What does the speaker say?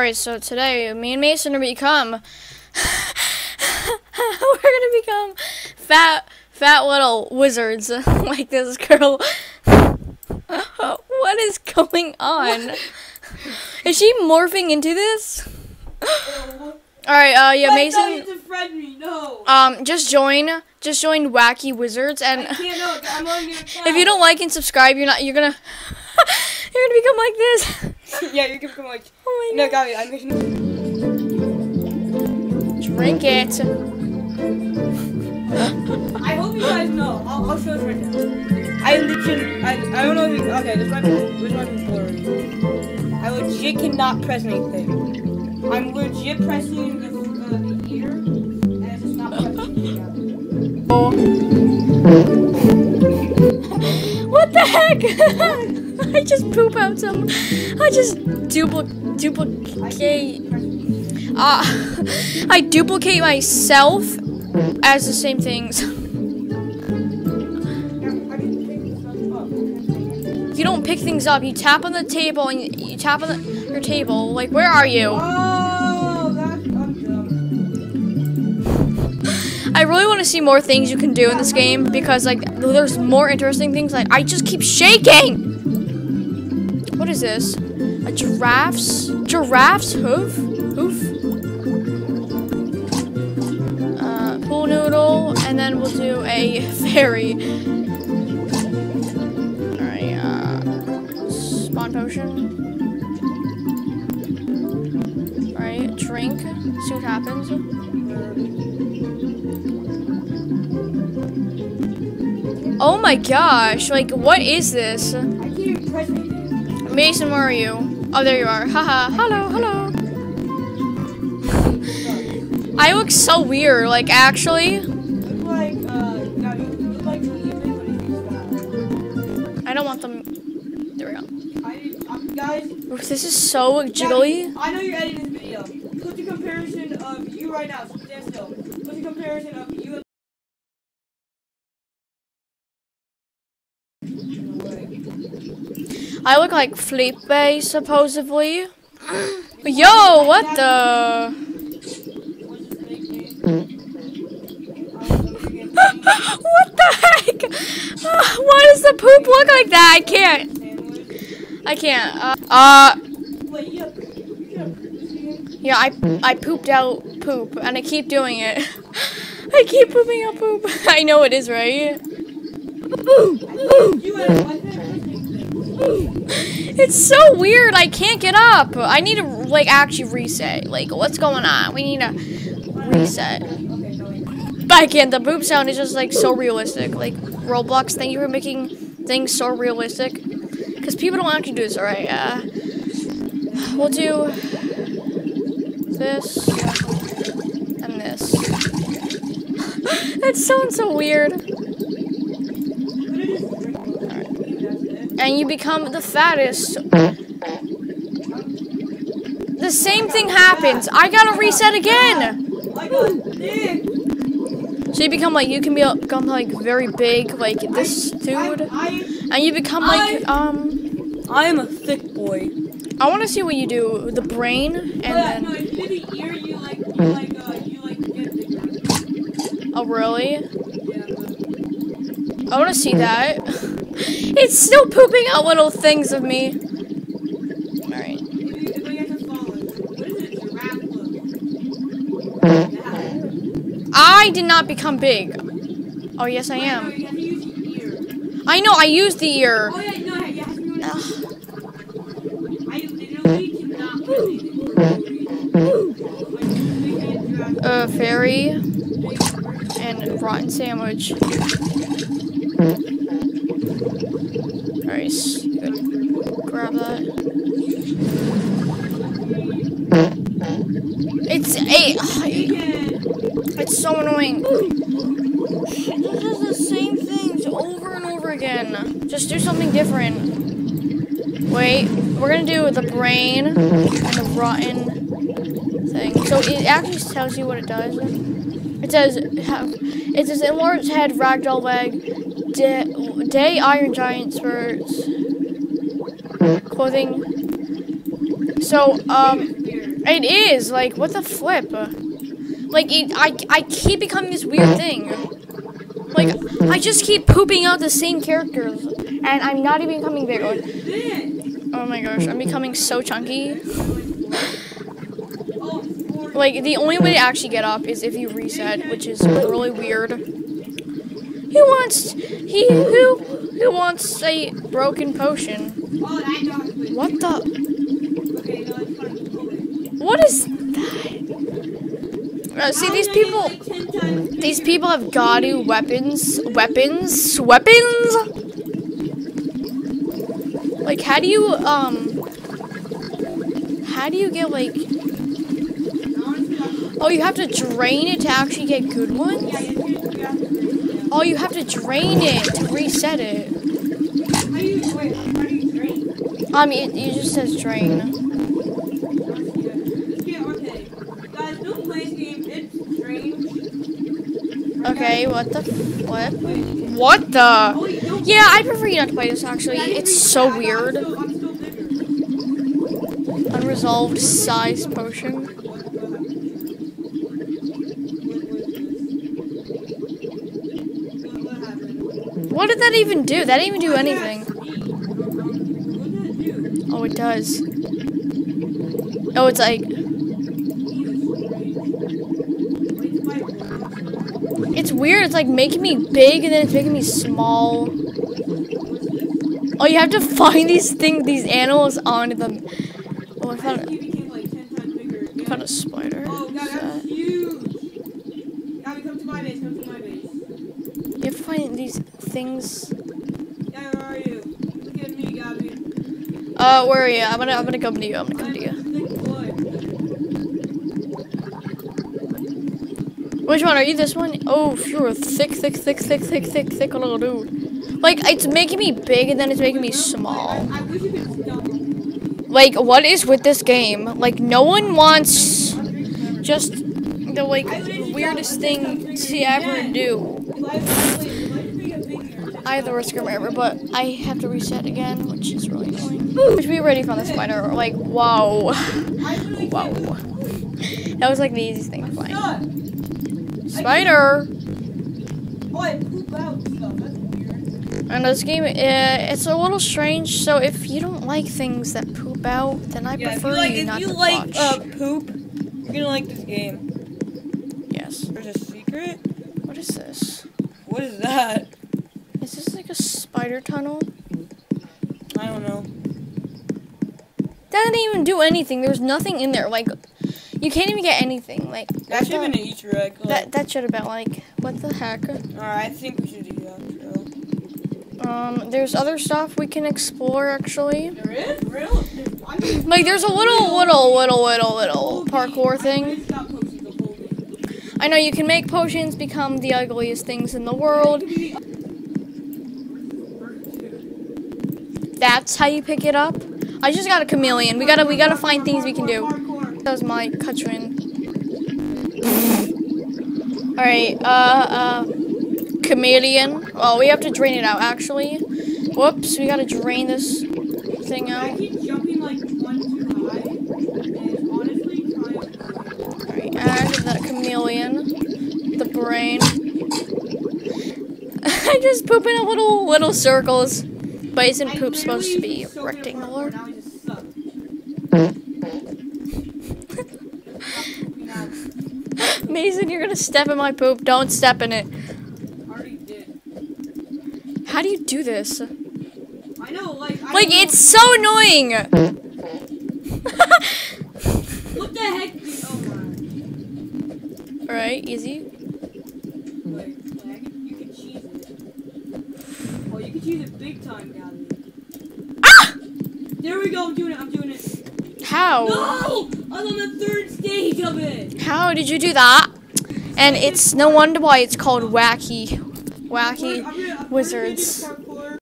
Alright, so today, me and Mason are become. we're gonna become fat, fat little wizards like this girl. what is going on? Is she morphing into this? Alright, uh, yeah, Mason. me, no. Um, just join, just join Wacky Wizards, and I can't, no, I'm on your if you don't like and subscribe, you're not, you're gonna, you're gonna become like this. yeah, you can come like, Oh my no. Gabby, I'm making, Drink it. I hope you guys know, I'll, I'll show you right now. I literally, I, I don't know if you, okay, this might be, this might be blurry. I legit cannot press anything. I'm legit pressing the, uh, the ear, and it's just not pressing. What the heck? I just poop out some. I just dupli- duplicate. Uh, I duplicate myself as the same things. You don't pick things up. You tap on the table and you, you tap on the, your table. Like, where are you? Oh, that's. I really want to see more things you can do in this game because, like, there's more interesting things. Like, I just keep shaking. What is this? A giraffe's giraffe's hoof? Hoof? Uh, pool noodle, and then we'll do a fairy. Alright, uh, spawn potion. Alright, drink. See what happens. Oh my gosh, like, what is this? Mason, where are you? Oh, there you are. Haha. hello, hello. I look so weird, like, actually. I don't want them. There we go. I, um, guys, Oof, this is so jiggly. I know you're editing this video. Put the comparison of you right now. Stand still. Put the comparison of you. I look like Felipe, supposedly. Yo, what the? what the heck? Why does the poop look like that? I can't. I can't. Uh, uh yeah, I I pooped out poop, and I keep doing it. I keep pooping out poop. I know it is, right? It's so weird. I can't get up. I need to like actually reset. Like, what's going on? We need to reset. But I can't. The poop sound is just like so realistic. Like Roblox, thank you for making things so realistic. Because people don't actually do this. All right. Uh, we'll do this and this. that sounds so weird. Put it in drink. Maybe that's it. And you become the fattest. The same thing happens. I gotta reset again. I got thick. So you become like you can be become like very big, like this dude, and you become like um. I am a thick boy. I want to see what you do with the brain, and yeah, then if the ear, you like, you like, uh, you like get oh really? Yeah. I want to see that. It's still pooping out little things of me. All right. If, you, if I get to follow it, what is it? Giraffe look. Yeah. I did not become big. Oh yes, I am. you have to use the ear. I know. I used the ear. Oh yeah, no, you have to use Ugh. I literally cannot believe it. A fairy and rotten sandwich. Alright, s- grab that. It's a. It's so annoying. This is the same things over and over again. Just do something different. Wait, we're gonna do the brain and the rotten thing. So it actually tells you what it does. It says it says enlarged head, ragdoll leg, day, iron giant spurs, clothing. So um It is like what the flip? Like it, I I keep becoming this weird thing. Like I just keep pooping out the same characters, and I'm not even becoming bigger. Oh my gosh, I'm becoming so chunky. Like the only way to actually get up is if you reset, which is really weird. Who wants he who who wants a broken potion? What the? What is that? Uh, see these people. These people have Gadu weapons, weapons, weapons. Like, how do you um? How do you get like? Oh, you have to drain it to actually get good ones. Oh, you have to drain it to reset it. I mean, it, it just says drain. Okay, what the flip? What the? Yeah, I prefer you not to play this actually. It's so weird. Unresolved size potion. Did that even do? That didn't even do anything. Oh, it does. Oh, it's like. It's weird. It's like making me big and then it's making me small. Oh, you have to find these things, these animals on them. Oh, I found, I found a spider. Oh, God, that's huge. Gabby, come to my base. Come to my base. You have to find these things. Yeah, where are you? Look at me, Gabby. Uh, where are you? I'm gonna, I'm gonna come to you. I'm gonna come to you. Which one? Are you this one? Oh, you're a thick, thick, thick, thick, thick, thick, thick little dude. Like, it's making me big and then it's making me small. I wish you could stop. Like, what is with this game? Like, no one wants just the, like, weirdest thing to ever do. I have the worst screamer ever, but I have to reset again, which is really annoying. We should be ready for the spider. Like, wow. Wow. That was like the easiest thing to find. Spider! Oh, poop out stuff. That's weird. And this game, uh, it's a little strange. So if you don't like things that poop out, then I Yeah, if prefer you like, you if not you to like watch. uh, poop, you're gonna like this game. yes. There's a secret. What is this? What is that? Is this like a spider tunnel? I don't know. That didn't even do anything. There was nothing in there. Like, you can't even get anything. Like, That should have been an Easter egg. Like, that that should have been like, what the heck? Alright, I think we should do that. Um, there's other stuff we can explore actually. There is? Real? I mean, Like, there's a little, little, little, little, little parkour thing. Stop posting the whole game. I know you can make potions become the ugliest things in the world. That's how you pick it up. I just got a chameleon. We gotta, we gotta find things we can do. That was my Kutrin. Alright, uh, uh, chameleon. Well, we have to drain it out, actually. Whoops, we gotta drain this thing I out. keep jumping like one too high, and honestly kind of. Alright, add the chameleon. The brain. I'm just poop in a little, little circles. But isn't poop supposed to be was so good at rectangular? parkour, Now I just suck. Now, Mason, you're gonna step in my poop. Don't step in it. I already did. How do you do this? I know, like. I Like, it's so annoying! What the heck? Oh my. Alright, easy. Wait, wait, I can, you can cheese it. You can cheese it big time, Gabby. Ah! There we go. I'm doing it. I'm doing it. How? No! I was on the third stage of it. How did you do that? And it's no wonder why it's called wacky, wacky I'm I'm wizards.